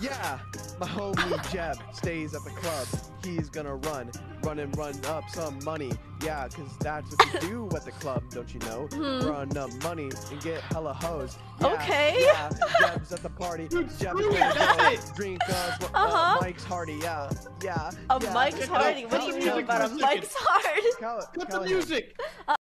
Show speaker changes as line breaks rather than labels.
Yeah, my homie Jeb stays at the club. He's gonna run, run and run up some money. Yeah, cause that's what you do at the club, don't you know?
Mhm.
Run up money and get hella hoes. Yeah,
Okay.
Yeah, Jeb's at the party.
Jeb's
gonna
go
drink uh,
Uh-huh.
uh, Mike's Hardy. Yeah, yeah.
A
yeah.
Mike's Hardy. What do you know about a. Mike's Hardy?
Cut the music. Uh,